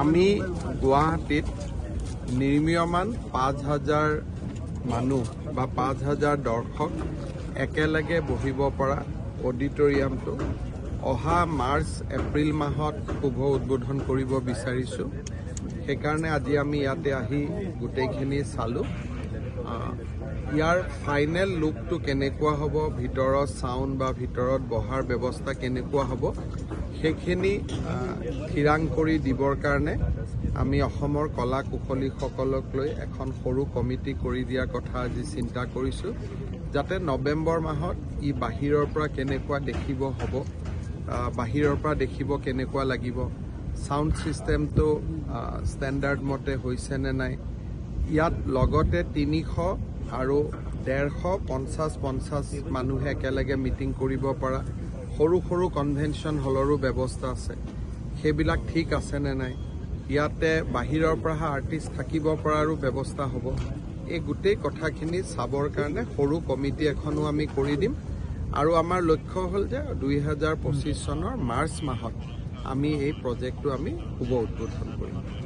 আমি গুৱাহাটীত নিৰ্মীয়মান পাঁচ হাজাৰ মানুহ বা পাঁচ হাজাৰ দৰ্শক একেলগে বহিব পৰা অডিটৰিয়ামটো অহা মাৰ্চ এপ্ৰিল মাহত শুভ উদ্বোধন কৰিব বিচাৰিছোঁ। সেইকাৰণে আজি আমি ইয়াতে আহি গোটেইখিনি চালোঁ। ইয়াৰ ফাইনেল লুকটো কেনেকুৱা হ'ব ভিতৰত চাউণ্ড বা ভিতৰত বহাৰ ব্যৱস্থা কেনেকুৱা হ'ব সেইখিনি থিৰাং কৰি দিবৰ কাৰণে আমি অসমৰ কলা কুশলীসকলক লৈ এখন সৰু কমিটি কৰি দিয়াৰ কথা আজি চিন্তা কৰিছোঁ যাতে নৱেম্বৰ মাহত ই বাহিৰৰ পৰা কেনেকুৱা দেখিব হ'ব বাহিৰৰ পৰা দেখিব কেনেকুৱা লাগিব চাউণ্ড ছিষ্টেমটো ষ্টেণ্ডাৰ্ড মতে হৈছে নে নাই ইয়াত লগতে তিনিশ আৰু ডেৰশ পঞ্চাছ পঞ্চাছ মানুহে একেলগে মিটিং কৰিব পৰা। সৰু সৰু কনভেনশ্যন হলৰো ব্যৱস্থা আছে। সেইবিলাক ঠিক আছে নে নাই? ইয়াতে বাহিৰৰ পৰা আৰ্টিষ্ট থাকিব পৰাৰো ব্যৱস্থা হ'ব। এই গোটেই কথাখিনি চাবৰ কাৰণে সৰু কমিটি এখনো আমি কৰি দিম। আৰু আমাৰ লক্ষ্য হ'ল যে দুই হাজাৰ পঁচিছ চনৰ মাৰ্চ মাহত আমি এই প্ৰজেক্টটো আমি শুভ উদ্বোধন কৰিম।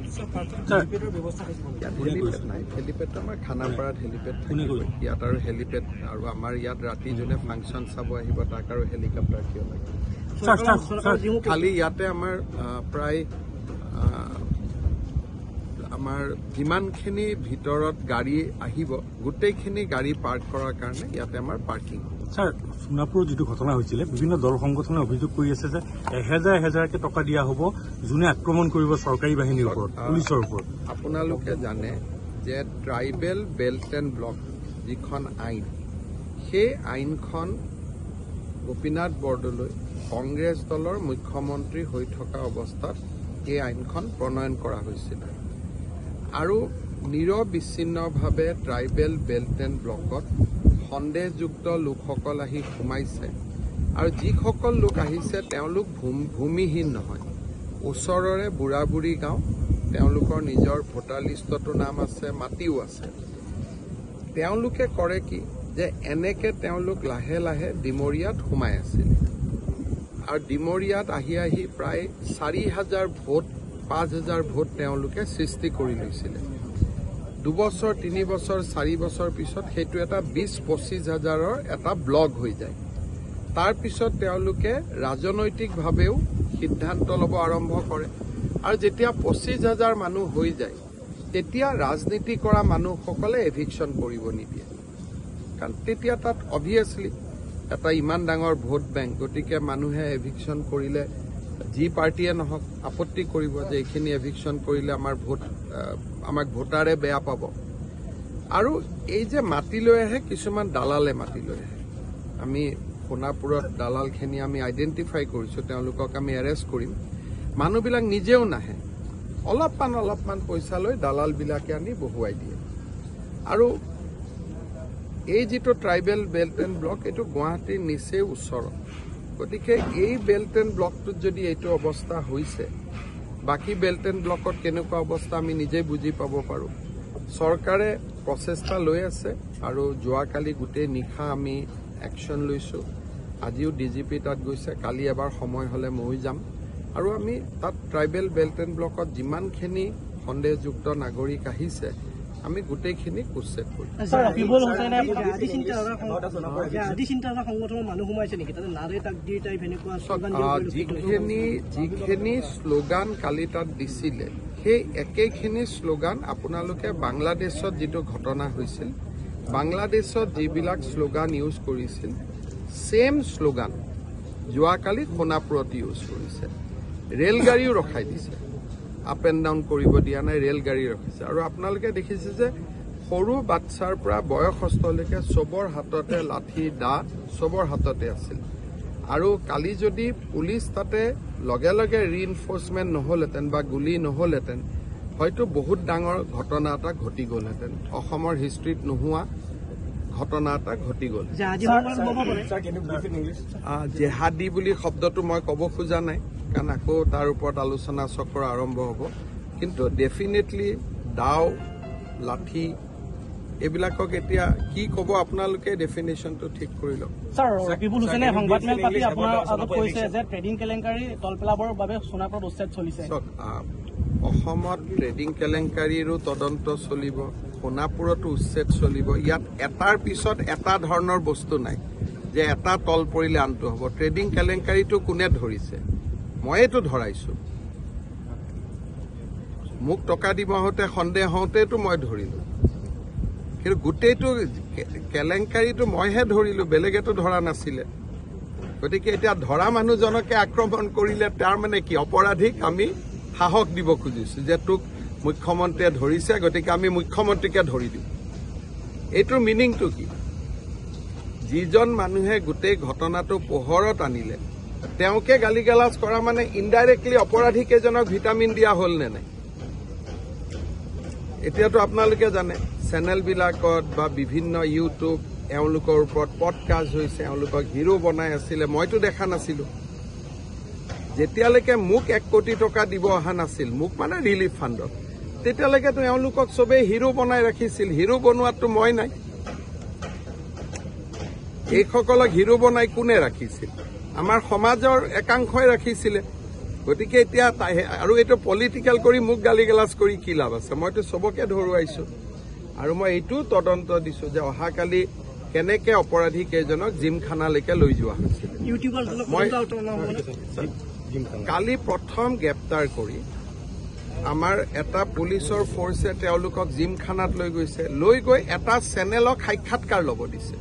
হেলিপেড নাই হেলিপেডটো আমাৰ খানাপাৰাত হেলিপেড থাকিব। ইয়াত আৰু হেলিপেড আৰু আমাৰ ইয়াত ৰাতি যোনে ফাংচন চাব আহিব তাক আৰু হেলিকপ্টাৰ কিয় লাগে? খালি ইয়াতে আমাৰ প্ৰায় আমাৰ যিমানখিনি ভিতৰত গাড়ী আহিব গোটেইখিনি গাড়ী পাৰ্ক কৰাৰ কাৰণে ইয়াতে আমাৰ পাৰ্কিং। ছাৰ সোণাপুৰত যিটো ঘটনা হৈছিলে বিভিন্ন দল সংগঠনে অভিযোগ কৰি আছে যে এহেজাৰ এহেজাৰকে টকা দিয়া হ'ব যোনে আক্ৰমণ কৰিব চৰকাৰী বাহিনীৰ ওপৰত পুলিচৰ ওপৰত। আপোনালোকে জানে যে ট্ৰাইবেল বেল্ট এণ্ড ব্লক যিখন আইন সেই আইনখন গোপীনাথ বৰদলৈ কংগ্ৰেছ দলৰ মুখ্যমন্ত্ৰী হৈ থকা অৱস্থাত এই আইনখন প্ৰণয়ন কৰা হৈছিল। আৰু নিৰবিচ্ছিন্নভাৱে ট্ৰাইবেল বেল্ট এণ্ড ব্লকত সন্দেহযুক্ত লোকসকল আহি সোমাইছে। আৰু যিসকল লোক আহিছে তেওঁলোক ভূম- ভূমিহীন নহয়। ওচৰৰে বুঢ়া বুঢ়ী গাঁও তেওঁলোকৰ নিজৰ ভোটাৰ লিষ্টতো নাম আছে মাটিও আছে। তেওঁলোকে কৰে কি? যে এনেকে তেওঁলোক লাহে লাহে ডিমৰীয়াত সোমাই আছিল। আৰু ডিমৰীয়াত আহি আহি প্ৰায় চাৰি হাজাৰ ভোট পাঁচ হাজাৰ ভোট তেওঁলোকে সৃষ্টি কৰি লৈছিলে। দুবছৰ তিনি বছৰ চাৰি বছৰ পিছত সেইটো এটা বিছ পঁচিছ হাজাৰৰ এটা ব্লক হৈ যায়। তাৰপিছত তেওঁলোকে ৰাজনৈতিকভাৱেও সিদ্ধান্ত ল'ব আৰম্ভ কৰে। আৰু যেতিয়া পঁচিছ হাজাৰ মানুহ হৈ যায় তেতিয়া ৰাজনীতি কৰা মানুহসকলে এভিকশ্যন কৰিব নিদিয়ে। কাৰণ তেতিয়া তাত অভিয়াছলি এটা ইমান ডাঙৰ ভোট বেংক গতিকে মানুহে এভিকশ্যন কৰিলে। যি পাৰ্টীয়ে নহওক আপত্তি কৰিব যে এইখিনি এভিকশ্যন কৰিলে আমাৰ ভোট আমাক ভোটাৰে বেয়া পাব। আৰু এই যে মাতি লৈ আহে কিছুমান দালালে মাতি লৈ আহে। আমি সোণাপুৰত দালালখিনি আমি আইডেণ্টিফাই কৰিছোঁ তেওঁলোকক আমি এৰেষ্ট কৰিম। মানুহবিলাক নিজেও নাহে। অলপমান অলপমান পইচা লৈ দালালবিলাকে আনি বহুৱাই দিয়ে। আৰু এই যিটো ট্ৰাইবেল বেল্ট এণ্ড ব্লক এইটো গুৱাহাটীৰ নিচেই ওচৰত। গতিকে এই বেল্ট এণ্ড ব্লকটোত যদি এইটো অৱস্থা হৈছে বাকী বেল্ট এণ্ড ব্লকত কেনেকুৱা অৱস্থা আমি নিজেই বুজি পাব পাৰোঁ। চৰকাৰে প্ৰচেষ্টা লৈ আছে আৰু যোৱাকালি গোটেই নিশা আমি একশ্যন লৈছোঁ। আজিও ডি জি পি তাত গৈছে কালি এবাৰ সময় হ'লে ময়ো যাম। আৰু আমি তাত ট্ৰাইবেল বেল্ট এণ্ড ব্লকত যিমানখিনি সন্দেহযুক্ত নাগৰিক আহিছে আমি গোটেইখিনিক উচ্ছেদ কৰিম। বিপুল হুছেইনে আদি চিন্তাধাৰা সং- আদি চিন্তাধাৰা সংগঠনৰ মানুহ সোমাইছে নেকি? তাতে নাৰে তাক দি টাইপ এনেকুৱা শ্লোগান দিয়া আহ, পৰিলক্ষিত হৈছে। যিখিনি যিখিনি শ্লোগান কালি তাত দিছিলে সেই একেখিনি শ্লোগান আপোনালোকে বাংলাদেশত যিটো ঘটনা হৈছিল বাংলাদেশত যিবিলাক শ্লোগান ইউজ কৰিছিল ছেম শ্লোগান যোৱাকালি সোণাপুৰত ইউজ কৰিছে। ৰেলগাড়ীও ৰখাই দিছে। আপ এণ্ড ডাউন কৰিব দিয়া নাই ৰেলগাড়ী ৰখিছে। আৰু আপোনালোকে দেখিছে যে সৰু বাচ্ছাৰ পৰা বয়সস্থলৈকে চবৰ হাততে লাঠি দা চবৰ হাততে আছিল। আৰু কালি যদি পুলিচ তাতে লগে লগে ৰিইনফৰ্চমেণ্ট নহ'লহেঁতেন বা গুলি নহ'লহেঁতেন হয়তো বহুত ডাঙৰ ঘটনা এটা ঘটি গ'লহেঁতেন। অসমৰ হিষ্ট্ৰীত নোহোৱা ঘটনা এটা ঘটি গ'ল। জেহাদী বুলি শব্দটো মই ক'ব খোজা নাই। কাৰণ আকৌ তাৰ ওপৰত আলোচনা চক্ৰ আৰম্ভ হ'ব। কিন্তু ডেফিনেটলি দাও লাঠি এইবিলাকক এতিয়া কি ক'ব আপোনালোকে ডেফিনেশ্যনটো ঠিক কৰি লওক। ছাৰ ৰকিবুল হুছেইনে সংবাদমেল পাতি আপোনাৰ আগত কৈছে যে ট্ৰেডিং কেলেংকাৰী তল পেলাবৰ বাবে সোণাপুৰত উচ্ছেদ চলিছে। চাওক আহ, অসমত ট্ৰেডিং কেলেংকাৰীৰো তদন্ত চলিব সোণাপুৰতো উচ্ছেদ চলিব। ইয়াত এটাৰ পিছত এটা ধৰণৰ বস্তু নাই যে এটা তল পৰিলে আনটো হ'ব। ট্ৰেডিং কেলেংকাৰীটো কোনে ধৰিছে? ময়েতো ধৰাইছো। মোক টকা দিব আহোঁতে সন্দেহ হওঁতেতো মই ধৰিলো। কিন্তু গোটেইটো কেলেংকাৰীটো মইহে ধৰিলো বেলেগেতো ধৰা নাছিলে। গতিকে এতিয়া ধৰা মানুহজনকে আক্ৰমণ কৰিলে তাৰ মানে কি? অপৰাধীক আমি সাহস দিব খুজিছো যে তোক মুখ্যমন্ত্ৰীয়ে ধৰিছে গতিকে আমি মুখ্যমন্ত্ৰীকে ধৰি দিম। এইটোৰ মিনিংটো কি? যিজন মানুহে গোটেই ঘটনাটো পোহৰত আনিলে তেওঁকে গালি গালাজ কৰা মানে ইনডাইৰেক্টলি অপৰাধী কেইজনক ভিটামিন দিয়া হ'ল নে নাই? এতিয়াতো আপোনালোকে জানে চেনেলবিলাকত বা বিভিন্ন ইউটিউব এওঁলোকৰ ওপৰত পডকাষ্ট হৈছে এওঁলোকক হিৰো বনাই আছিলে মইতো দেখা নাছিলো। যেতিয়ালৈকে মোক এক কোটি টকা দিব অহা নাছিল মোক মানে ৰিলিফ ফাণ্ডত তেতিয়ালৈকেতো এওঁলোকক চবেই হিৰো বনাই ৰাখিছিল হিৰো বনোৱাতো মই নাই। এইসকলক হিৰো বনাই কোনে ৰাখিছিল? আমাৰ সমাজৰ একাংশই ৰাখিছিলে। গতিকে এতিয়া আৰু এইটো পলিটিকেল কৰি মোক গালি গালাজ কৰি কি লাভ আছে? মইতো চবকে ধৰুৱাইছো। আৰু মই এইটোও তদন্ত দিছো যে অহাকালি কেনেকে অপৰাধী কেইজনক জিমখানালৈকে লৈ যোৱা হৈছিল। নহ'বনে? কালি প্ৰথম গ্ৰেপ্তাৰ কৰি আমাৰ এটা পুলিচৰ ফৰ্চে তেওঁলোকক জিমখানাত লৈ গৈছে। লৈ গৈ এটা চেনেলক সাক্ষাৎকাৰ ল'ব দিছে।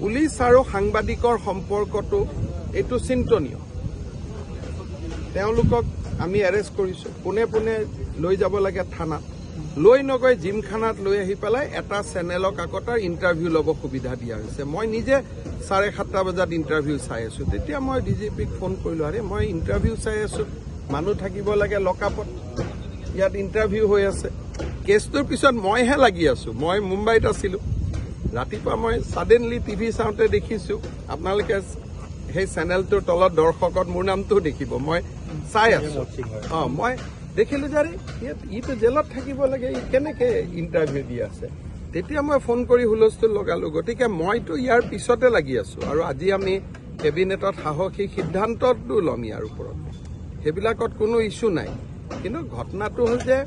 পুলিচ আৰু সাংবাদিকৰ সম্পৰ্কটো এইটো চিন্তনীয়। তেওঁলোকক আমি এৰেষ্ট কৰিছো। পোনে পোনে লৈ যাব লাগে থানাত। লৈ নগৈ জিমখানাত লৈ আহি পেলাই এটা চেনেলক আকৌ তাৰ ইণ্টাৰভিউ ল'ব সুবিধা দিয়া হৈছে। মই নিজে চাৰে সাতটা বজাত ইণ্টাৰভিউ চাই আছো। তেতিয়া মই ডি জি পিক ফোন কৰিলো আৰে মই ইণ্টাৰভিউ চাই আছো। মানুহ থাকিব লাগে লকআপত ইয়াত ইণ্টাৰভিউ হৈ আছে। কেছটোৰ পিছত মইহে লাগি আছো। মই মুম্বাইত আছিলো। ৰাতিপুৱা মই ছাডেনলি টিভি চাওঁতে দেখিছো আপোনালোকে সেই চেনেলটোৰ তলত দৰ্শকত মোৰ নামটোও দেখিব মই চাই আছো। অ মই দেখিলো যে ইয়াত ইটো জেলত থাকিব লাগে ই কেনেকে ইণ্টাৰভিউ দি আছে? তেতিয়া মই ফোন কৰি হুলস্থুল লগালো গতিকে মইতো ইয়াৰ পিছতে লাগি আছো আৰু আজি আমি কেবিনেটত সাহসী সিদ্ধান্তটো ল'ম ইয়াৰ ওপৰত। সেইবিলাকত কোনো ইছ্যু নাই। কিন্তু ঘটনাটো হ'ল যে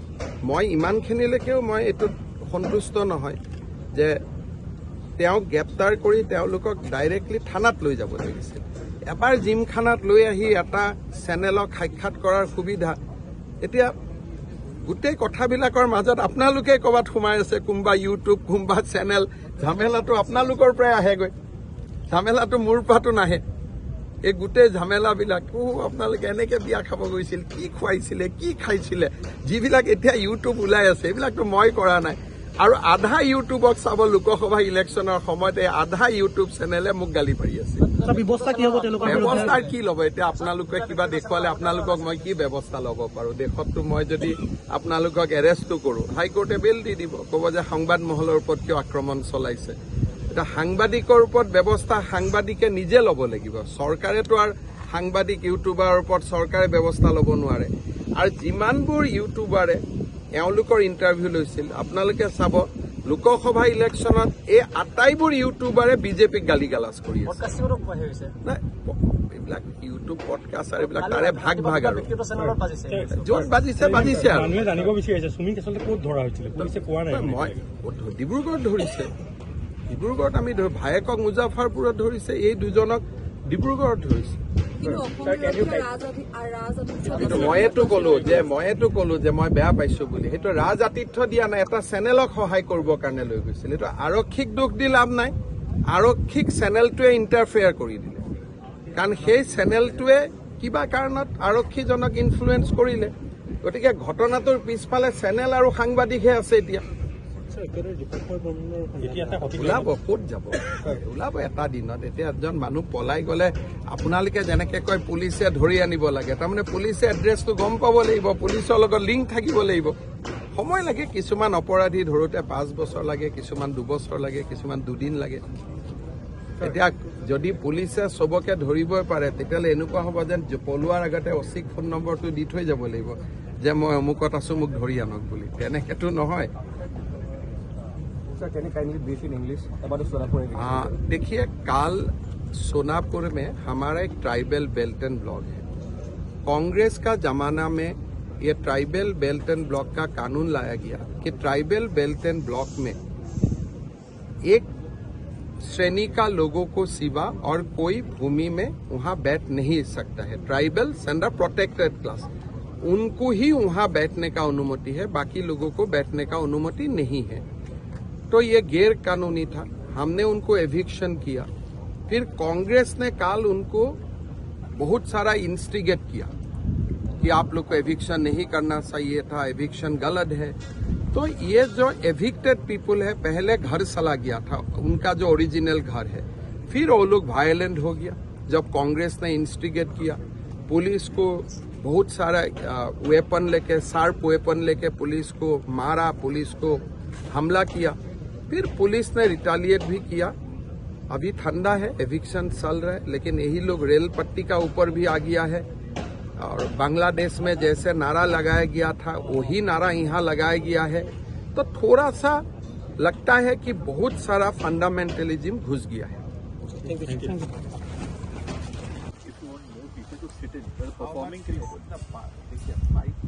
মই ইমানখিনিলৈকেও মই এইটোত সন্তুষ্ট নহয় যে তেওঁক গ্ৰেপ্তাৰ কৰি তেওঁলোকক ডাইৰেক্টলি থানাত লৈ যাব লাগিছিল। এবাৰ জিমখানাত লৈ আহি এটা চেনেলক সাক্ষাৎ কৰাৰ সুবিধা। এতিয়া গোটেই কথাবিলাকৰ মাজত আপোনালোকে ক'ৰবাত সোমাই আছে কোনোবা ইউটিউব কোনোবা চেনেল ঝামেলাটো আপোনালোকৰ পৰাই আহেগৈ। ঝামেলাটো মোৰ পৰাতো নাহে। এই গোটেই ঝামেলাবিলাক ও আপোনালোকে এনেকে বিয়া খাব গৈছিল কি খুৱাইছিলে কি খাইছিলে যিবিলাক এতিয়া ইউটিউব ওলাই আছে এইবিলাকতো মই কৰা নাই। আৰু আধা ইউটিউবক চাব লোকসভা ইলেকশ্যনৰ সময়ত এই আধা ইউটিউব চেনেলে মোক গালি পাৰি আছে তাৰ ব্যৱস্থা? কি ল'ব? এতিয়া আপোনালোকে কিবা দেখুৱালে আপোনালোকক মই কি ব্যৱস্থা ল'ব পাৰো? দেশততো মই যদি আপোনালোকক এৰেষ্টো কৰো হাইকোৰ্টে বেল দি দিব। ক'ব যে সংবাদ মহলৰ ওপৰত কিয় আক্ৰমণ চলাইছে। এতিয়া সাংবাদিকৰ ওপৰত ব্যৱস্থা সাংবাদিকে নিজে ল'ব লাগিব। চৰকাৰেতো আৰু সাংবাদিক ইউটিউবাৰৰ ওপৰত চৰকাৰে ব্যৱস্থা ল'ব নোৱাৰে। আৰু যিমানবোৰ ইউটিউবাৰে এওঁলোকৰ ইণ্টাৰভিউ লৈছিল। আপোনালোকে চাব লোকসভা ইলেকশ্যনত এই আটাইবোৰ ইউটিউবাৰে বিজেপিক গালি গালাজ কৰি আছে। এইবিলাক ইউটিউব পডকাষ্ট আৰু এইবিলাক তাৰে ভাগ ভাগ আৰু। য'ত বাজিছে বাজিছে আৰু। মই ডিব্ৰুগড়ত ধৰিছে। ডিব্ৰুগড়ত আমি ধৰ ভায়েকক মুজাফৰপুৰত ধৰিছে। এই দুজনক ডিব্ৰুগড়ত ধৰিছে। কিন্তু ময়েতো ক'লো যে ময়েতো ক'লো যে মই বেয়া পাইছো বুলি। সেইটো ৰাজ আতিথ্য দিয়া নাই এটা চেনেলক সহায় কৰিবৰ কাৰণে লৈ গৈছিল। এইটো আৰক্ষীক দোষ দি লাভ নাই। আৰক্ষীক চেনেলটোৱে ইণ্টাৰফেয়াৰ কৰি দিলে। কাৰণ সেই চেনেলটোৱে কিবা কাৰণত আৰক্ষীজনক ইনফ্লুৱেঞ্চ কৰিলে। গতিকে ঘটনাটোৰ পিছফালে চেনেল আৰু সাংবাদিকহে আছে এতিয়া। ওলাব ক'ত যাব? ওলাব এটা দিনত। এতিয়া এজন মানুহ পলাই গ'লে আপোনালোকে যেনেকে কয় পুলিচে ধৰি আনিব লাগে। তাৰমানে পুলিচে এড্ৰেছটো গম পাব লাগিব পুলিচৰ লগত লিংক থাকিব লাগিব। সময় লাগে কিছুমান অপৰাধী ধৰোতে পাঁচ বছৰ লাগে কিছুমান দুবছৰ লাগে কিছুমান দুদিন লাগে। এতিয়া যদি পুলিচে চবকে ধৰিবই পাৰে তেতিয়াহ'লে এনেকুৱা হ'ব যেন পলোৱাৰ আগতে অচিক ফোন নম্বৰটো দি থৈ যাব লাগিব যে মই অমুকত আছো মোক ধৰি আনক বুলি। তেনেকেতো নহয়। Sir, election? देखिए काल सोनापुर में हमारा एक ट्राइबल बेल्ट एंड ब्लॉक है। कांग्रेस का जमाना में ये ट्राइबल बेल्ट एंड ब्लॉक का कानून लाया गया कि ट्राइबल बेल्ट एंड ब्लॉक में एक श्रेणी का लोगों को सिवा और कोई भूमि में वहाँ बैठ नहीं सकता है। ट्राइबल सेंडर प्रोटेक्टेड क्लास उनको ही वहाँ बैठने का अनुमति है बाकी लोगों को बैठने का अनुमति नहीं है। तो ये गैर कानूनी था। हमने उनको एविक्शन किया। फिर कांग्रेस ने काल उनको बहुत सारा इंस्टिगेट किया कि आप लोग को एविक्शन नहीं करना चाहिए था एविक्शन गलत है। तो ये जो एविक्टेड पीपल है, पहले घर चला गया था। उनका जो ओरिजिनल घर है। फिर वो लोग वायलेंट हो गया। जब कांग्रेस ने इंस्टिगेट किया, पुलिस को बहुत सारा वेपन लेके शार्प वेपन लेके पुलिस को मारा, पुलिस को हमला किया। फिर पुलिस ने रिटालिएट भी किया। अभी ठंडा है एविक्शन चल रहा है लेकिन यही लोग रेल पट्टी का ऊपर भी आ गया है। और बांग्लादेश में जैसे नारा लगाया गया था वही नारा यहाँ लगाया गया है। तो थोड़ा सा लगता है कि बहुत सारा फंडामेंटलिज्म घुस गया है।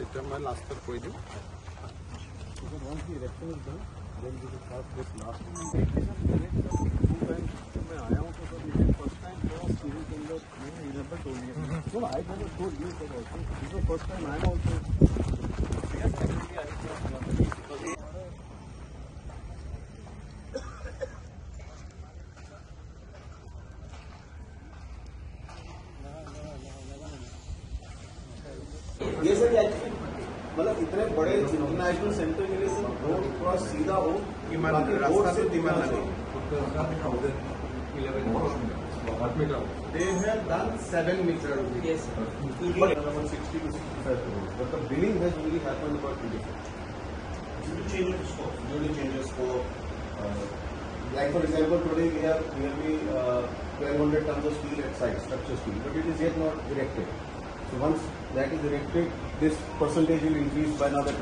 তেতিয়া মই লাষ্টত কৈ দিম because once the election national centre के लिए रोड थोड़ा सीधा हो रोड से दिमाग they have done seven metre but the billing has only happened about two days change of scope due to change of scope uh, like for example today we have nearly uh, 1200 tons of steel at site structure steel but it is yet not erected so once that is erected, this percentage will increase by another 25%.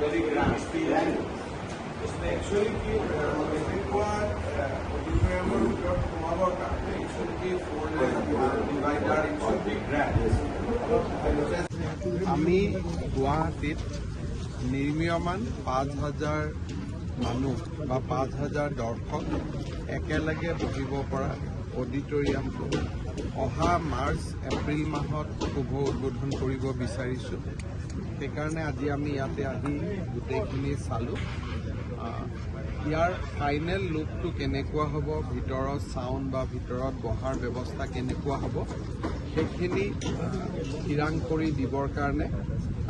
Very grand steel. उसमें actually की required ডিফাৰেমৰ ভিতৰত সোমাবৰ কাৰণে it should be four lane divider, it should be grand. আমি গুৱাহাটীত নিৰ্মীয়মান পাঁচ হাজাৰ মানুহ বা পাঁচ হাজাৰ দৰ্শক একেলগে বহিব পৰা অডিটৰিয়ামটো অহা মাৰ্চ এপ্ৰিল মাহত শুভ উদ্বোধন কৰিব বিচাৰিছোঁ। সেইকাৰণে আজি আমি ইয়াতে আহি গোটেইখিনি চালোঁ। ইয়াৰ ফাইনেল লুকটো কেনেকুৱা হ'ব ভিতৰৰ চাউণ্ড বা ভিতৰত বহাৰ ব্যৱস্থা কেনেকুৱা হ'ব সেইখিনি থিৰাং কৰি দিবৰ কাৰণে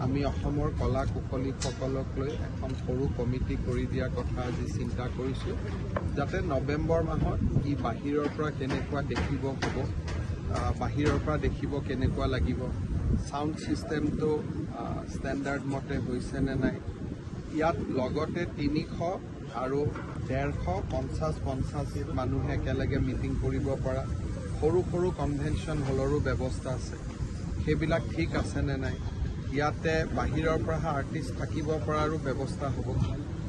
আমি অসমৰ কলা কুশলীসকলক লৈ এখন সৰু কমিটি কৰি দিয়াৰ কথা আজি চিন্তা কৰিছোঁ যাতে নৱেম্বৰ মাহত ই বাহিৰৰ পৰা কেনেকুৱা দেখিব হ'ব বাহিৰৰ পৰা দেখিব কেনেকুৱা লাগিব। চাউণ্ড ছিষ্টেমটো ষ্টেণ্ডাৰ্ড মতে হৈছে নে নাই? ইয়াত লগতে তিনিশ আৰু ডেৰশ পঞ্চাছ পঞ্চাছ মানুহে একেলগে মিটিং কৰিব পৰা। সৰু সৰু কনভেনশ্যন হলৰো ব্যৱস্থা আছে। সেইবিলাক ঠিক আছে নে নাই? ইয়াতে বাহিৰৰ পৰা আৰ্টিষ্ট থাকিব পৰাৰো ব্যৱস্থা হ'ব।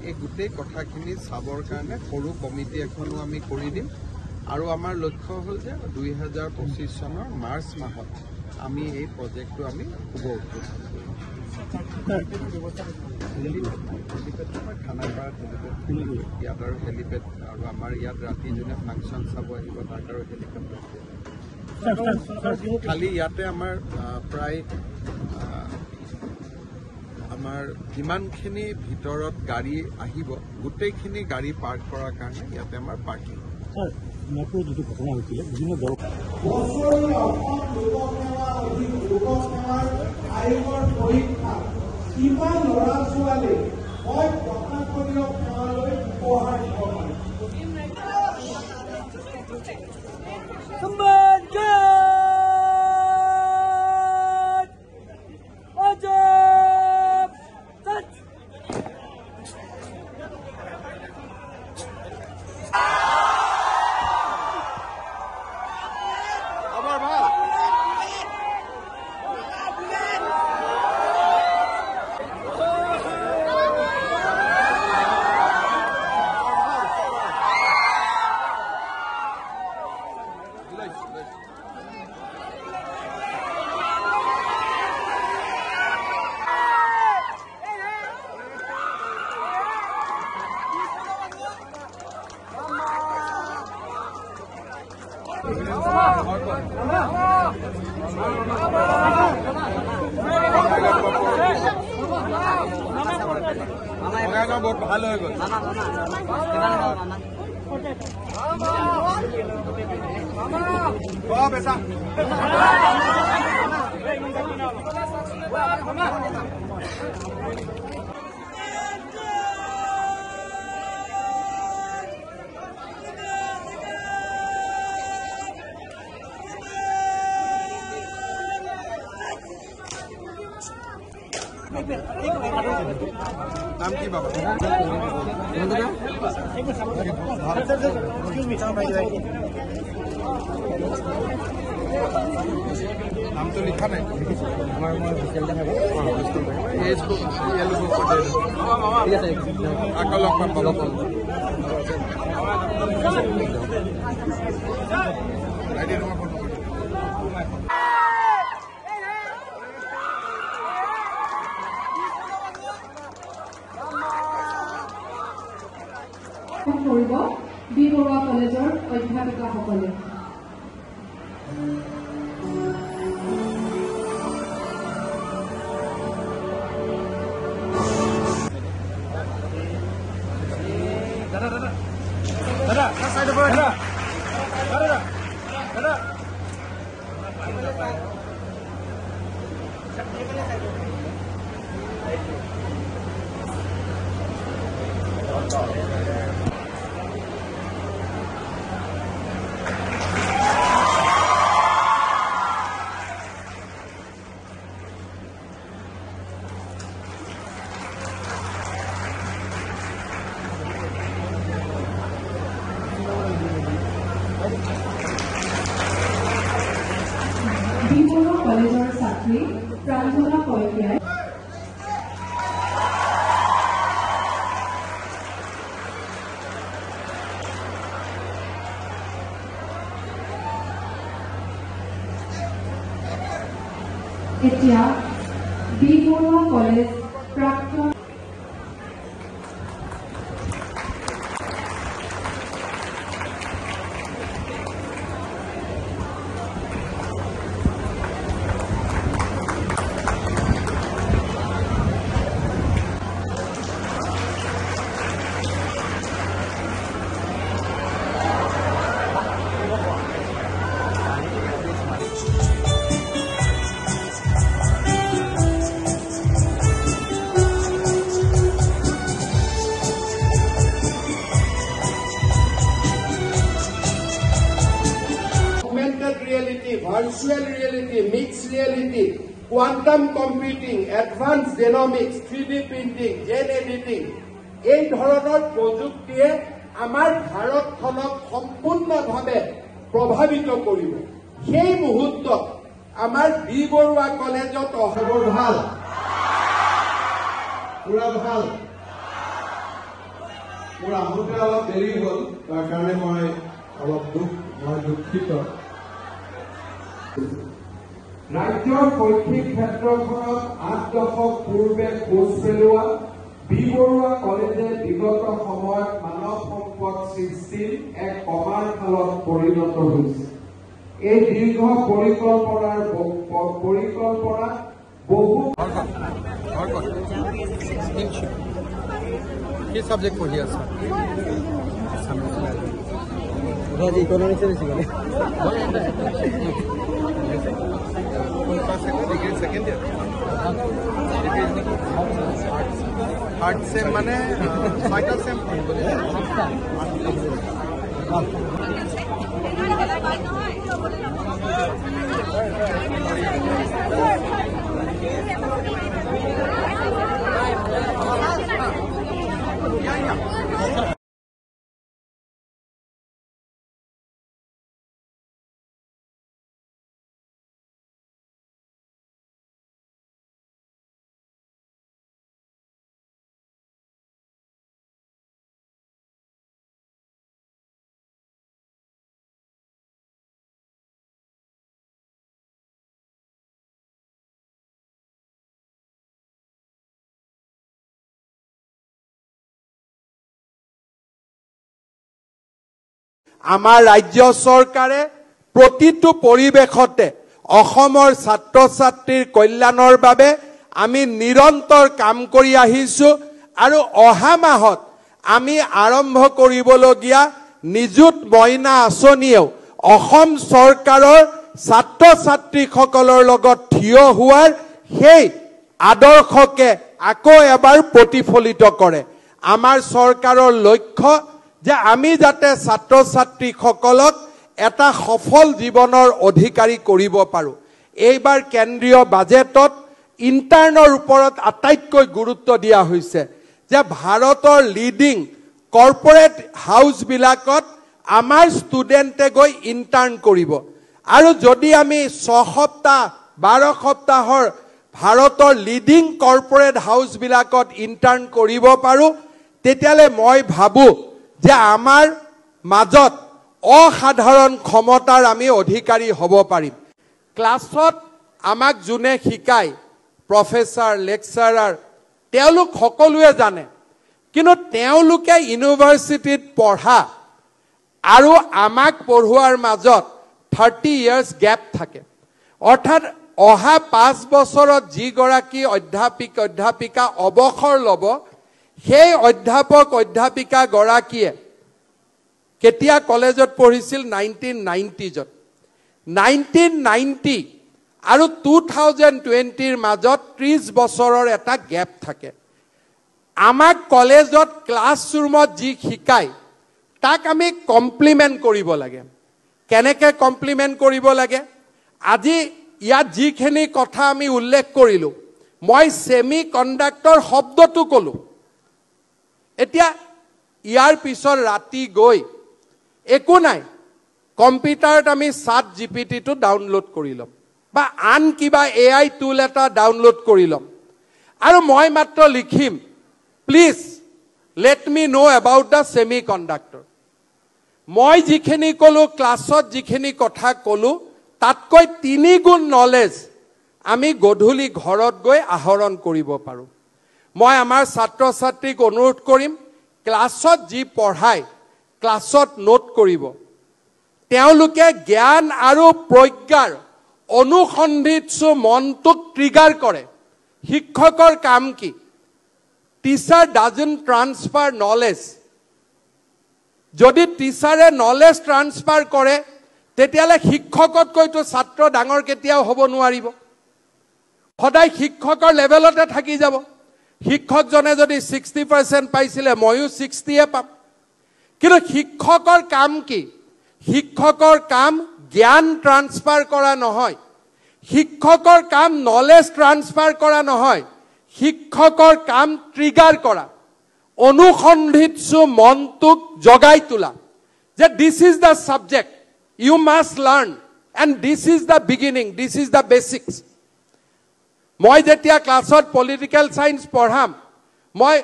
এই গোটেই কথাখিনি চাবৰ কাৰণে সৰু কমিটি এখনো আমি কৰি দিম। আৰু আমাৰ লক্ষ্য হ'ল যে দুই হাজাৰ পঁচিছ চনৰ মাৰ্চ মাহত আমি এই প্ৰজেক্টটো আমি শুভ উদ্বোধন কৰিম খানাপাৰাত হেলিপেড ইয়াত আৰু হেলিপেড আৰু আমাৰ ইয়াত ৰাতি যোনে ফাংচন চাব আহিব তাক আৰু হেলিপেড খালি ইয়াতে আমাৰ প্ৰায় আমাৰ যিমানখিনি ভিতৰত গাড়ী আহিব গোটেইখিনি গাড়ী পাৰ্ক কৰাৰ কাৰণে ইয়াতে আমাৰ পাৰ্কিং ছাৰ যিটো ঘটনা হৈছিলে বিভিন্ন দল কিমান ল'ৰা মই প্ৰশাসনীয় সেৱালৈ উপহাৰ দিব পাৰিম নাম কি বাবা নামটো লিখা নাই? বুক য়েলো বুক আকৌ লগ পাম লগ নম্বৰ কৰিব বি বৰুৱা কলেজৰ অধ্যাপিকাসকলে। এতিয়া B Baruah college advanced genomics, 3D printing, gene editing, এই ধৰণৰ প্ৰযুক্তিয়ে আমাৰ ভাৰতখনক সম্পূৰ্ণভাৱে প্ৰভাৱিত কৰিব। সেই মুহূৰ্তত আমাৰ বি বৰুৱা কলেজত অহাবোৰ ভাল। পুৰা ভাল। মোৰ আহোঁতে অলপ দেৰি হ'ল তাৰ কাৰণে মই অলপ দুখ মই দুখিত। ৰাজ্যৰ শৈক্ষিক ক্ষেত্ৰখনত আঠ দশক পূৰ্বে খোজ পেলোৱা বি বৰুৱা কলেজে বিগত সময়ত মানৱ সম্পদ সৃষ্টিৰ এক কমাৰশালত পৰিণত হৈছে। এই দীৰ্ঘ পৰিকল্পনাৰ পৰিকল্পনা বহু কি ছাবজেক্ট পঢ়ি আছা? ইকনমিক্সে বেছি মানে degree second year third sem মানে আহ, ছয়টা আমাৰ ৰাজ্য চৰকাৰে প্ৰতিটো পৰিৱেশতে অসমৰ ছাত্ৰ ছাত্ৰীৰ কল্যাণৰ বাবে আমি নিৰন্তৰ কাম কৰি আহিছো আৰু অহা মাহত আমি আৰম্ভ কৰিবলগীয়া নিযুত মইনা আঁচনিয়েও অসম চৰকাৰৰ ছাত্ৰ ছাত্ৰীসকলৰ লগত থিয় হোৱাৰ সেই আদৰ্শকে আকৌ এবাৰ প্ৰতিফলিত কৰে। আমাৰ চৰকাৰৰ লক্ষ্য যে আমি যাতে ছাত্ৰ ছাত্ৰীসকলক এটা সফল জীৱনৰ অধিকাৰী কৰিব পাৰোঁ। এইবাৰ কেন্দ্ৰীয় বাজেটত ইণ্টাৰ্ণৰ ওপৰত আটাইতকৈ গুৰুত্ব দিয়া হৈছে যে ভাৰতৰ লিডিং কৰ্পৰেট হাউচবিলাকত আমাৰ ষ্টুডেণ্টে গৈ ইণ্টাৰ্ণ কৰিব। আৰু যদি আমি ছসপ্তাহ বাৰ সপ্তাহৰ ভাৰতৰ লিডিং কৰ্পৰেট হাউচবিলাকত ইণ্টাৰ্ণ কৰিব পাৰোঁ তেতিয়াহ'লে মই ভাবোঁ যে আমাৰ মাজত অসাধাৰণ ক্ষমতাৰ আমি অধিকাৰী হ'ব পাৰিম। ক্লাছত আমাক যোনে শিকায় প্ৰফেচাৰ লেকচাৰাৰ তেওঁলোক সকলোৱে জানে। কিন্তু তেওঁলোকে ইউনিভাৰ্চিটিত পঢ়া আৰু আমাক পঢ়োৱাৰ মাজত থাৰ্টি ইয়াৰ্ছ গেপ থাকে। অৰ্থাৎ অহা পাঁচ বছৰত যিগৰাকী অধ্যাপিক অধ্যাপিকা অৱসৰ ল'ব সেই অধ্যাপক অধ্যাপিকাগৰাকীয়ে কেতিয়া কলেজত পঢ়িছিল? নাইনটিন নাইণ্টিজত নাইনটিন নাইণ্টি আৰু টু থাউজেণ্ড টুৱেণ্টিৰ মাজত ত্ৰিছ বছৰৰ এটা গেপ থাকে। আমাক কলেজত ক্লাছৰুমত যি শিকায় তাক আমি কমপ্লিমেণ্ট কৰিব লাগে। কেনেকৈ কমপ্লিমেণ্ট কৰিব লাগে? আজি ইয়াত যিখিনি কথা আমি উল্লেখ কৰিলোঁ মই ছেমি কণ্ডাক্টৰ শব্দটো ক'লোঁ। এতিয়া ইয়াৰ পিছত ৰাতি গৈ একো নাই। কম্পিউটাৰত আমি চাট জি পি টিটো ডাউনলোড কৰি ল'ম বা আন কিবা এ আই টুল এটা ডাউনলোড কৰি ল'ম। আৰু মই মাত্ৰ লিখিম please let me know' about the semiconductor মই যিখিনি ক'লোঁ ক্লাছত যিখিনি কথা ক'লোঁ তাতকৈ তিনি গুণ নলেজ আমি গধূলি ঘৰত গৈ আহৰণ কৰিব পাৰোঁ। মই আমাৰ ছাত্ৰ ছাত্ৰীক অনুৰোধ কৰিম ক্লাছত যি পঢ়ায় ক্লাছত নোট কৰিব। তেওঁলোকে জ্ঞান আৰু প্ৰজ্ঞাৰ অনুসন্ধিৎসু মনটোক ট্ৰিগাৰ কৰে। শিক্ষকৰ কাম কি? টিচাৰ ডাজেন ট্ৰান্সফাৰ নলেজ যদি টিচাৰে নলেজ ট্ৰান্সফাৰ কৰে তেতিয়াহ'লে শিক্ষকতকৈতো ছাত্ৰ ডাঙৰ কেতিয়াও হ'ব নোৱাৰিব। সদায় শিক্ষকৰ লেভেলতে থাকি যাব। শিক্ষকজনে যদি ছিক্সটি পাৰ্চেণ্ট পাইছিলে ময়ো ছিক্সটিয়ে পাম। কিন্তু শিক্ষকৰ কাম কি? শিক্ষকৰ কাম জ্ঞান ট্ৰান্সফাৰ কৰা নহয়। শিক্ষকৰ কাম নলেজ ট্ৰান্সফাৰ কৰা নহয়। শিক্ষকৰ কাম ট্ৰিগাৰ কৰা। অনুসন্ধিৎসু মনটোক জগাই তোলা। যে this is the subject you must learn and this is the beginning this is the basics মই যেতিয়া ক্লাছত পলিটিকেল চায়েন্স পঢ়াম মই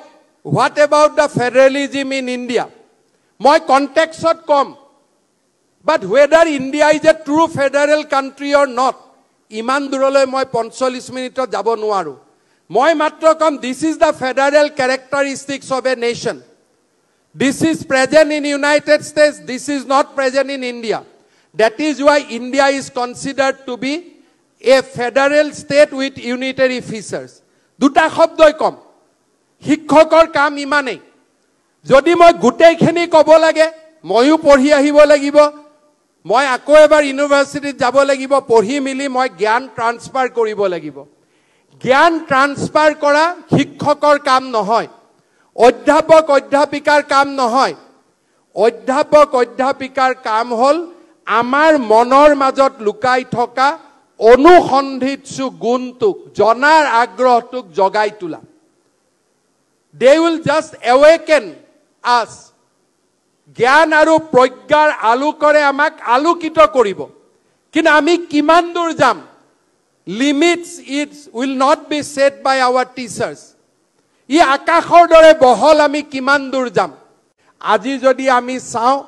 what about the federalism in India মই কণ্টেক্সত ক'ম but whether India is a true federal country or not ইমান দূৰলৈ মই পঞ্চল্লিছ মিনিটত যাব নোৱাৰোঁ। মই মাত্ৰ ক'ম this is the federal characteristics of a nation this is present in United States this is not present in India that is why India is considered to be a federal state with unitary features দুটা শব্দই ক'ম। শিক্ষকৰ কাম ইমানেই। যদি মই গোটেইখিনি ক'ব লাগে ময়ো পঢ়ি আহিব লাগিব। মই আকৌ এবাৰ ইউনিভাৰ্চিটিত যাব লাগিব পঢ়ি মেলি মই জ্ঞান ট্ৰান্সফাৰ কৰিব লাগিব। জ্ঞান ট্ৰান্সফাৰ কৰা শিক্ষকৰ কাম নহয়। অধ্যাপক অধ্যাপিকাৰ কাম নহয়। অধ্যাপক অধ্যাপিকাৰ কাম হ'ল আমাৰ মনৰ মাজত লুকাই থকা অনুসন্ধিৎসু গুণটোক জনাৰ আগ্ৰহটোক জগাই তোলা। দে উইল জাষ্ট এৱেকেন আছ জ্ঞান আৰু প্ৰজ্ঞাৰ আলোকৰে আমাক আলোকিত কৰিব। কিন্তু আমি কিমান দূৰ যাম? Limits its will not be set by our teachers ই আকাশৰ দৰে বহল আমি কিমান দূৰ যাম? আজি যদি আমি চাওঁ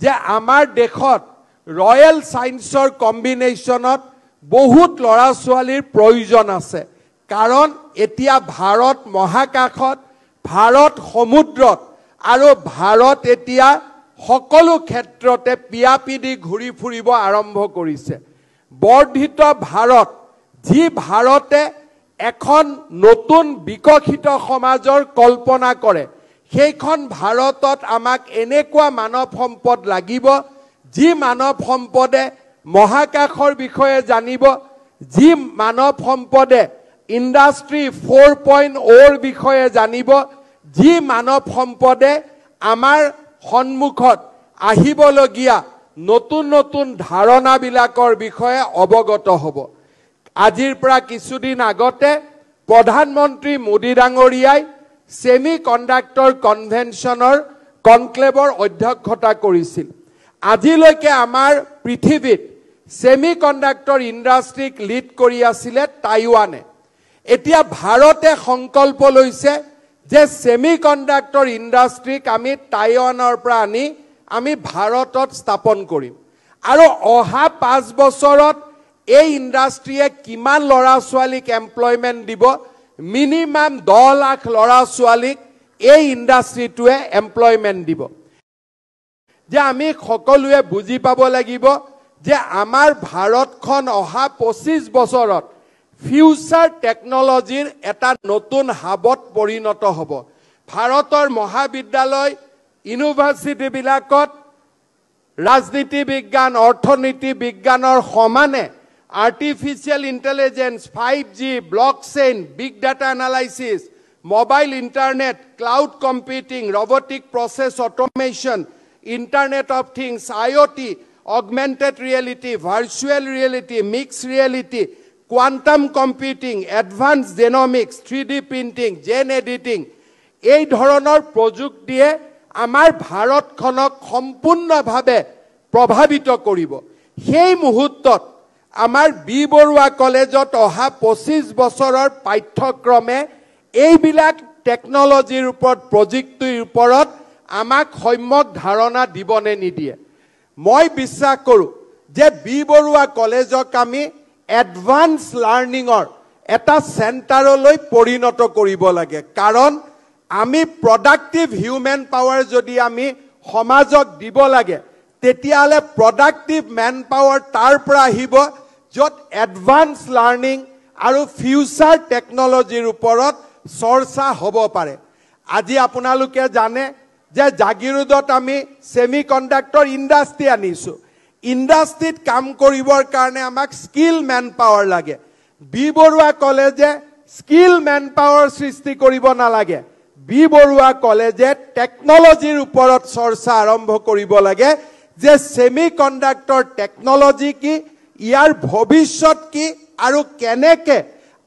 যে আমাৰ দেশত ৰয়েল ছায়েন্সৰ কম্বিনেশ্যনত বহুত ল'ৰা ছোৱালীৰ প্ৰয়োজন আছে। কাৰণ এতিয়া ভাৰত মহাকাশত ভাৰত সমুদ্ৰত আৰু ভাৰত এতিয়া সকলো ক্ষেত্ৰতে পিয়াপি দি ঘূৰি ফুৰিব আৰম্ভ কৰিছে। বৰ্ধিত ভাৰত যি ভাৰতে এখন নতুন বিকশিত সমাজৰ কল্পনা কৰে সেইখন ভাৰতত আমাক এনেকুৱা মানৱ সম্পদ লাগিব যি মানৱ সম্পদে মহাকাশৰ বিষয়ে জানিব যি মানৱ সম্পদে ইণ্ডাষ্ট্ৰী ফ'ৰ পইণ্ট অ'ৰ বিষয়ে জানিব যি মানৱ সম্পদে আমাৰ সন্মুখত আহিবলগীয়া নতুন নতুন ধাৰণাবিলাকৰ বিষয়ে অৱগত হ'ব। আজিৰ পৰা কিছুদিন আগতে প্ৰধানমন্ত্ৰী মোদী ডাঙৰীয়াই ছেমি কণ্ডাক্টৰ কনভেনশ্যনৰ কনক্লেভৰ অধ্যক্ষতা কৰিছিল। আজিলৈকে আমাৰ পৃথিৱীত ছেমি কণ্ডাক্টৰ ইণ্ডাষ্ট্ৰীক লিড কৰি আছিলে টাইৱানে এতিয়া ভাৰতে সংকল্প লৈছে যে ছেমি কণ্ডাক্টৰ ইণ্ডাষ্ট্ৰীক আমি টাইৱানৰ পৰা আনি আমি ভাৰতত স্থাপন কৰিম। আৰু অহা পাঁচ বছৰত এই ইণ্ডাষ্ট্ৰীয়ে কিমান ল'ৰা ছোৱালীক এমপ্লয়মেণ্ট দিব মিনিমাম দহ লাখ ল'ৰা ছোৱালীক এই ইণ্ডাষ্ট্ৰীটোৱে এমপ্লয়মেণ্ট দিব। যে আমি সকলোৱে বুজি পাব লাগিব যে আমাৰ ভাৰতখন অহা পঁচিছ বছৰত ফিউচাৰ টেকনলজিৰ এটা নতুন হাবত পৰিণত হ'ব। ভাৰতৰ মহাবিদ্যালয় ইউনিভাৰ্চিটিবিলাকত ৰাজনীতি বিজ্ঞান অৰ্থনীতি বিজ্ঞানৰ সমানে artificial intelligence five G blockchain big data analysis mobile internet cloud computing robotic process automation internet of things I O' T augmented reality virtual reality mix reality quantum computing advance genomics three D printing gene editing এই ধৰণৰ প্ৰযুক্তিয়ে আমাৰ ভাৰতখনক সম্পূৰ্ণভাৱে প্ৰভাৱিত কৰিব। সেই মুহূৰ্তত আমাৰ বি বৰুৱা কলেজত অহা পঁচিছ বছৰৰ পাঠ্যক্ৰমে এইবিলাক টেকনলজিৰ ওপৰত প্ৰযুক্তিৰ ওপৰত আমাক সম্যক ধাৰণা দিবনে নিদিয়ে। মই বিশ্বাস কৰোঁ যে বি বৰুৱা কলেজক আমি এডভান্স লাৰ্ণিঙৰ এটা চেণ্টাৰলৈ পৰিণত কৰিব লাগে। কাৰণ আমি প্ৰডাক্টিভ হিউমেন পাৱাৰ যদি আমি সমাজক দিব লাগে তেতিয়াহ'লে প্ৰডাক্টিভ মেন পাৱাৰ তাৰ পৰা আহিব য'ত এডভান্স লাৰ্ণিং আৰু ফিউচাৰ টেকনলজিৰ ওপৰত চৰ্চা হ'ব পাৰে। আজি আপোনালোকে জানে যে জাগিৰোডত আমি ছেমি কণ্ডাক্টৰ ইণ্ডাষ্ট্ৰী আনিছোঁ। ইণ্ডাষ্ট্ৰীত কাম কৰিবৰ কাৰণে আমাক স্কিল মেন পাৱাৰ লাগে। বি বৰুৱা কলেজে স্কিল মেন পাৱাৰ সৃষ্টি কৰিব নালাগে। বি বৰুৱা কলেজে টেকনলজিৰ ওপৰত চৰ্চা আৰম্ভ কৰিব লাগে যে ছেমি কণ্ডাক্টৰ টেকনলজি কি ইয়াৰ ভৱিষ্যত কি আৰু কেনেকে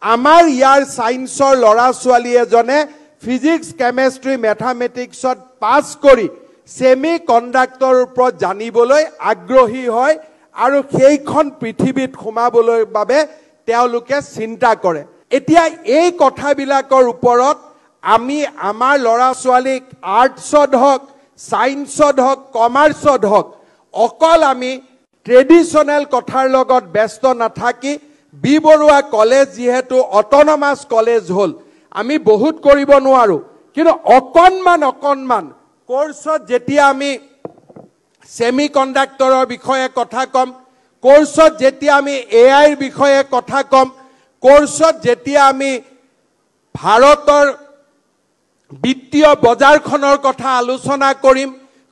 আমাৰ ইয়াৰ ছায়েন্সৰ ল'ৰা ছোৱালী এজনে ফিজিক্স কেমেষ্ট্ৰি মেথামেটিক্সত পাছ কৰি ছেমি কণ্ডাক্টৰৰ ওপৰত জানিবলৈ আগ্ৰহী হয় আৰু সেইখন পৃথিৱীত সোমাবলৈ বাবে তেওঁলোকে চিন্তা কৰে। এতিয়া এই কথাবিলাকৰ ওপৰত আমি আমাৰ ল'ৰা ছোৱালীক আৰ্টছত হওক ছায়েন্সত হওক কমাৰ্চত হওক অকল আমি ট্ৰেডিশ্যনেল কথাৰ লগত ব্যস্ত নাথাকি বি বৰুৱা কলেজ যিহেতু অট'নমাছ কলেজ হ'ল আমি বহুত কৰিব নোৱাৰোঁ। কিন্তু অকণমান অকণমান কৰ্চত যেতিয়া আমি ছেমি কণ্ডাক্টৰৰ বিষয়ে কথা ক'ম কৰ্চত যেতিয়া আমি এ আইৰ বিষয়ে কথা ক'ম কৰ্চত যেতিয়া আমি ভাৰতৰ বিত্তীয় বজাৰখনৰ কথা আলোচনা কৰিম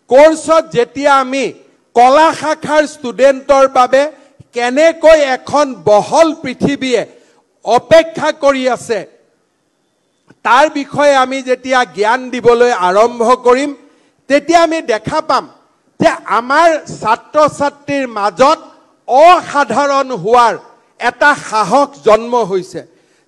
কৰ্চত যেতিয়া আমি কলা শাখাৰ ষ্টুডেণ্টৰ বাবে কেনেকৈ এখন বহল পৃথিৱীয়ে অপেক্ষা কৰি আছে তাৰ বিষয়ে আমি যেতিয়া জ্ঞান দিবলৈ আৰম্ভ কৰিম তেতিয়া আমি দেখা পাম যে আমাৰ ছাত্ৰ ছাত্ৰীৰ মাজত অসাধাৰণ হোৱাৰ এটা সাহস জন্ম হৈছে।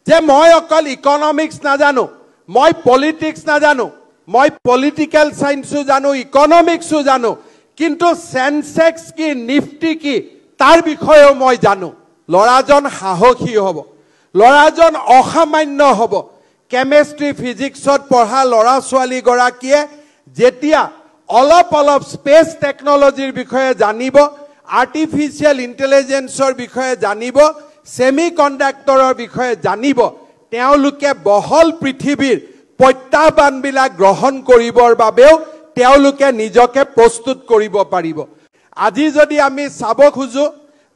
যে মই অকল ইকনমিক্স নাজানো মই পলিটিক্স নাজানো মই পলিটিকেল চায়েন্সো জানো ইকনমিক্সো জানো কিন্তু চেনচেক্স কি নিফটি কি তাৰ বিষয়েও মই জানো। ল'ৰাজন সাহসী হ'ব ল'ৰাজন অসামান্য হ'ব। কেমেষ্ট্ৰি ফিজিক্সত পঢ়া ল'ৰা ছোৱালীগৰাকীয়ে যেতিয়া অলপ অলপ স্পেচ টেকনলজিৰ বিষয়ে জানিব আৰ্টিফিচিয়েল ইণ্টেলিজেঞ্চৰ বিষয়ে জানিব ছেমি কণ্ডাক্টৰৰ বিষয়ে জানিব তেওঁলোকে বহল পৃথিৱীৰ প্ৰত্যাহ্বানবিলাক গ্ৰহণ কৰিবৰ বাবেও তেওঁলোকে নিজকে প্ৰস্তুত কৰিব পাৰিব। আজি যদি আমি চাব খোজোঁ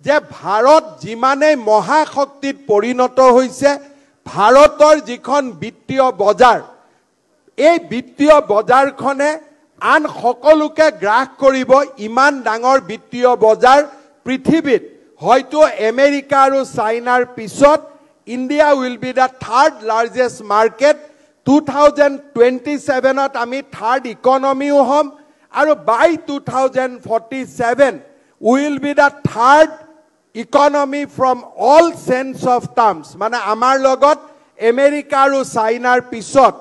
যে ভাৰত যিমানেই মহাশক্তিত পৰিণত হৈছে ভাৰতৰ যিখন বিত্তীয় বজাৰ এই বিত্তীয় বজাৰখনে আন সকলোকে গ্ৰাস কৰিব ইমান ডাঙৰ বিত্তীয় বজাৰ পৃথিৱীত। হয়তো আমেৰিকা আৰু চাইনাৰ পিছত India will be the third largest market. Two thousand twenty ছেভেনত আমি থাৰ্ড ইকনমিও হ'ম আৰু by two thousand forty seven will be the third economy from all sense of terms মানে আমাৰ লগত আমেৰিকা আৰু চাইনাৰ পিছত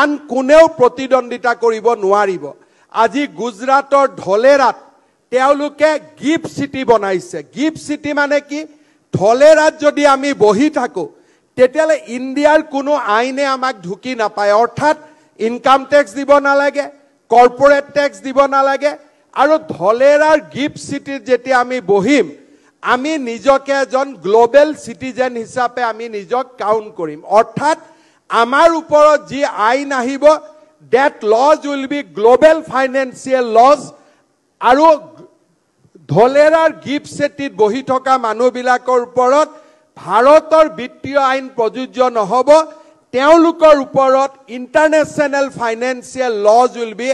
আন কোনেও প্ৰতিদ্বন্দ্বিতা কৰিব নোৱাৰিব। আজি গুজৰাটৰ ধলেৰাত তেওঁলোকে গিফ্ট চিটি বনাইছে। গিফ্ট চিটি মানে কি? ধলেৰাত যদি আমি বহি থাকোঁ তেতিয়াহ'লে ইণ্ডিয়াৰ কোনো আইনে আমাক ঢুকি নাপায়। অৰ্থাৎ ইনকাম টেক্স দিব নালাগে কৰ্পৰেট টেক্স দিব নালাগে। আৰু ধলেৰাৰ গিফ্ট চিটিত যেতিয়া আমি বহিম আমি নিজকে এজন গ্ল'বেল চিটিজেন হিচাপে আমি নিজক কাউণ্ট কৰিম। অৰ্থাৎ আমাৰ ওপৰত যি আইন আহিব that laws will be global financial laws আৰু ধলেৰাৰ গিফ্ট চেটিত বহি থকা মানুহবিলাকৰ ওপৰত ভাৰতৰ বিত্তীয় আইন প্ৰযোজ্য নহ'ব তেওঁলোকৰ ওপৰত international financial laws will be